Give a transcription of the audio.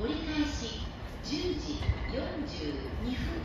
折り返し10時42分。